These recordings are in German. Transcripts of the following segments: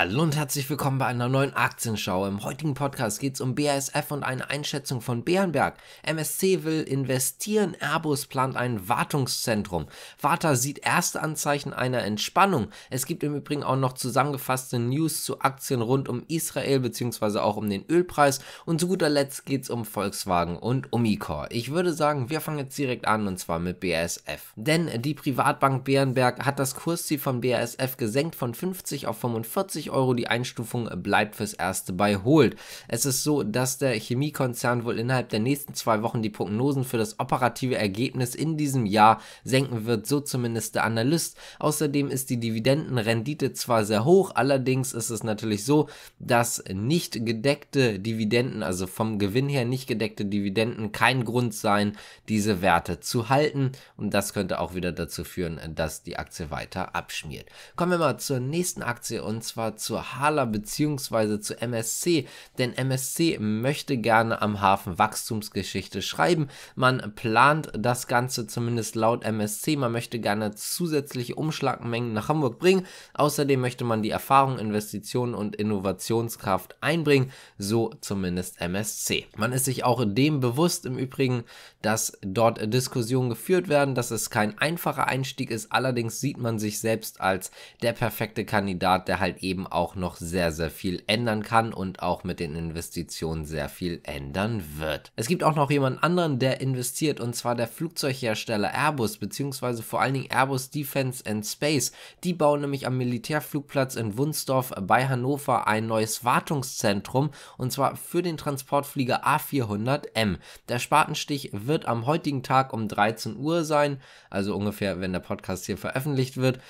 Hallo und herzlich willkommen bei einer neuen Aktienschau. Im heutigen Podcast geht es um BASF und eine Einschätzung von Bärenberg. MSC will investieren, Airbus plant ein Wartungszentrum. Warta sieht erste Anzeichen einer Entspannung. Es gibt im Übrigen auch noch zusammengefasste News zu Aktien rund um Israel bzw. auch um den Ölpreis. Und zu guter Letzt geht es um Volkswagen und Umicore. Ich würde sagen, wir fangen jetzt direkt an und zwar mit BASF. Denn die Privatbank Bärenberg hat das Kursziel von BASF gesenkt von 50 auf 45 50 Euro. Die Einstufung bleibt fürs Erste bei Hold. Es ist so, dass der Chemiekonzern wohl innerhalb der nächsten zwei Wochen die Prognosen für das operative Ergebnis in diesem Jahr senken wird, so zumindest der Analyst. Außerdem ist die Dividendenrendite zwar sehr hoch, allerdings ist es natürlich so, dass nicht gedeckte Dividenden, also vom Gewinn her nicht gedeckte Dividenden, kein Grund sein, diese Werte zu halten. Und das könnte auch wieder dazu führen, dass die Aktie weiter abschmiert. Kommen wir mal zur nächsten Aktie und zwar zwar zu Hala bzw. zu MSC, denn MSC möchte gerne am Hafen Wachstumsgeschichte schreiben. Man plant das Ganze zumindest laut MSC. Man möchte gerne zusätzliche Umschlagmengen nach Hamburg bringen. Außerdem möchte man die Erfahrung, Investitionen und Innovationskraft einbringen, so zumindest MSC. Man ist sich auch dem bewusst im Übrigen, dass dort Diskussionen geführt werden, dass es kein einfacher Einstieg ist. Allerdings sieht man sich selbst als der perfekte Kandidat, der halt eben eben auch noch sehr, sehr viel ändern kann und auch mit den Investitionen sehr viel ändern wird. Es gibt auch noch jemand anderen, der investiert und zwar der Flugzeughersteller Airbus beziehungsweise vor allen Dingen Airbus Defense and Space. Die bauen nämlich am Militärflugplatz in Wunsdorf bei Hannover ein neues Wartungszentrum und zwar für den Transportflieger A400M. Der Spatenstich wird am heutigen Tag um 13 Uhr sein, also ungefähr, wenn der Podcast hier veröffentlicht wird.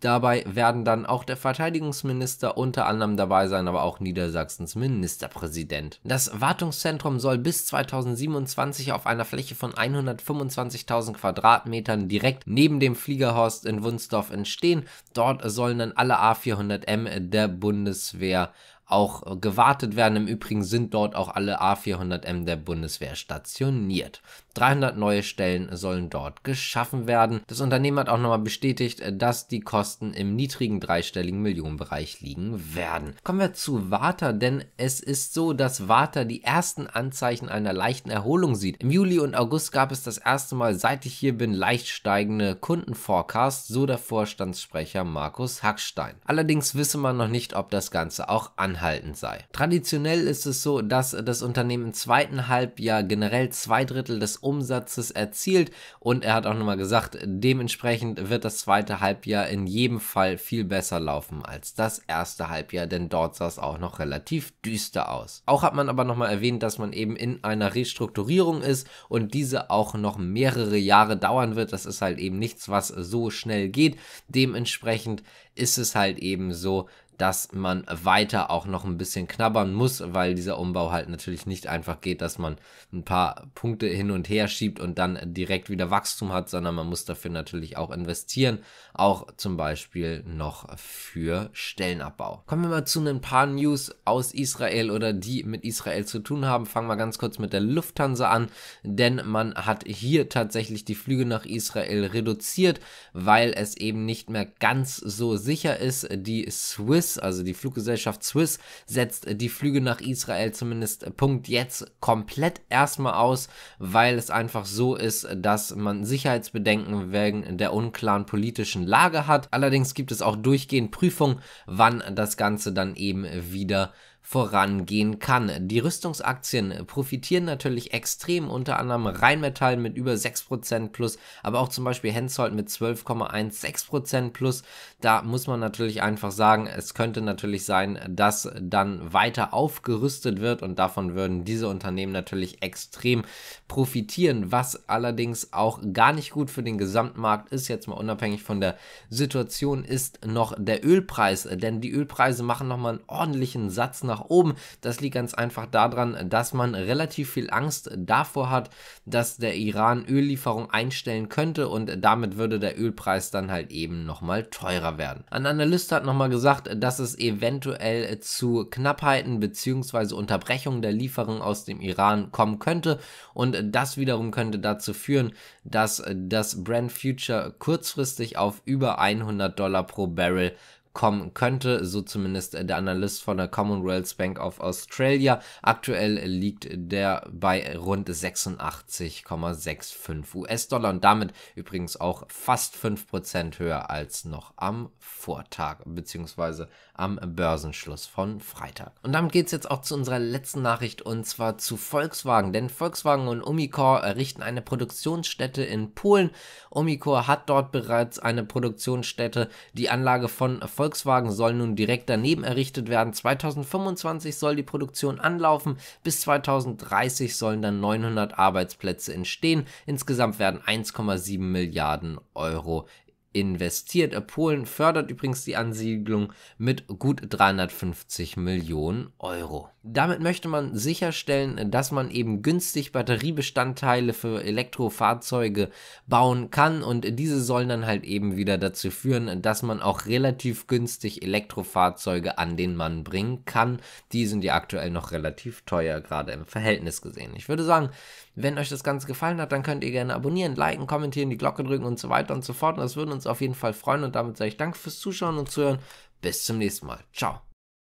Dabei werden dann auch der Verteidigungsminister Minister unter anderem dabei sein, aber auch Niedersachsens Ministerpräsident. Das Wartungszentrum soll bis 2027 auf einer Fläche von 125.000 Quadratmetern direkt neben dem Fliegerhorst in Wunsdorf entstehen. Dort sollen dann alle A400M der Bundeswehr auch gewartet werden. Im Übrigen sind dort auch alle A400M der Bundeswehr stationiert. 300 neue Stellen sollen dort geschaffen werden. Das Unternehmen hat auch nochmal bestätigt, dass die Kosten im niedrigen dreistelligen Millionenbereich liegen werden. Kommen wir zu Warta, denn es ist so, dass Warta die ersten Anzeichen einer leichten Erholung sieht. Im Juli und August gab es das erste Mal, seit ich hier bin, leicht steigende Kundenforecast, so der Vorstandssprecher Markus Hackstein. Allerdings wisse man noch nicht, ob das Ganze auch anhaltend sei. Traditionell ist es so, dass das Unternehmen im zweiten Halbjahr generell zwei Drittel des Umsatzes erzielt und er hat auch nochmal gesagt, dementsprechend wird das zweite Halbjahr in jedem Fall viel besser laufen als das erste Halbjahr, denn dort sah es auch noch relativ düster aus. Auch hat man aber nochmal erwähnt, dass man eben in einer Restrukturierung ist und diese auch noch mehrere Jahre dauern wird. Das ist halt eben nichts, was so schnell geht. Dementsprechend ist es halt eben so, dass man weiter auch noch ein bisschen knabbern muss, weil dieser Umbau halt natürlich nicht einfach geht, dass man ein paar Punkte hin und her schiebt und dann direkt wieder Wachstum hat, sondern man muss dafür natürlich auch investieren, auch zum Beispiel noch für Stellenabbau. Kommen wir mal zu ein paar News aus Israel oder die mit Israel zu tun haben. Fangen wir ganz kurz mit der Lufthansa an, denn man hat hier tatsächlich die Flüge nach Israel reduziert, weil es eben nicht mehr ganz so sicher ist. Die Swiss Swiss, also die Fluggesellschaft Swiss, setzt die Flüge nach Israel zumindest Punkt jetzt komplett erstmal aus, weil es einfach so ist, dass man Sicherheitsbedenken wegen der unklaren politischen Lage hat. Allerdings gibt es auch durchgehend Prüfungen, wann das Ganze dann eben wieder vorangehen kann. Die Rüstungsaktien profitieren natürlich extrem, unter anderem Rheinmetall mit über 6% plus, aber auch zum Beispiel Hensoldt mit 12,16% plus. Da muss man natürlich einfach sagen, es könnte natürlich sein, dass dann weiter aufgerüstet wird und davon würden diese Unternehmen natürlich extrem profitieren, was allerdings auch gar nicht gut für den Gesamtmarkt ist, jetzt mal unabhängig von der Situation, ist noch der Ölpreis, denn die Ölpreise machen nochmal einen ordentlichen Satz nach nach oben. Das liegt ganz einfach daran, dass man relativ viel Angst davor hat, dass der Iran Öllieferung einstellen könnte und damit würde der Ölpreis dann halt eben nochmal teurer werden. Ein Analyst hat nochmal gesagt, dass es eventuell zu Knappheiten bzw. Unterbrechungen der Lieferung aus dem Iran kommen könnte und das wiederum könnte dazu führen, dass das Brand Future kurzfristig auf über 100 Dollar pro Barrel kommen könnte, so zumindest der Analyst von der Commonwealth Bank of Australia. Aktuell liegt der bei rund 86,65 US-Dollar und damit übrigens auch fast 5% höher als noch am Vortag beziehungsweise am Börsenschluss von Freitag. Und damit geht es jetzt auch zu unserer letzten Nachricht und zwar zu Volkswagen, denn Volkswagen und Umicore errichten eine Produktionsstätte in Polen. Umicore hat dort bereits eine Produktionsstätte. Die Anlage von Volkswagen soll nun direkt daneben errichtet werden. 2025 soll die Produktion anlaufen. Bis 2030 sollen dann 900 Arbeitsplätze entstehen. Insgesamt werden 1,7 Milliarden Euro investiert. Polen fördert übrigens die Ansiedlung mit gut 350 Millionen Euro. Damit möchte man sicherstellen, dass man eben günstig Batteriebestandteile für Elektrofahrzeuge bauen kann und diese sollen dann halt eben wieder dazu führen, dass man auch relativ günstig Elektrofahrzeuge an den Mann bringen kann. Die sind ja aktuell noch relativ teuer, gerade im Verhältnis gesehen. Ich würde sagen, wenn euch das Ganze gefallen hat, dann könnt ihr gerne abonnieren, liken, kommentieren, die Glocke drücken und so weiter und so fort. Und das würde uns auf jeden Fall freuen. Und damit sage ich danke fürs Zuschauen und Zuhören. Bis zum nächsten Mal. Ciao.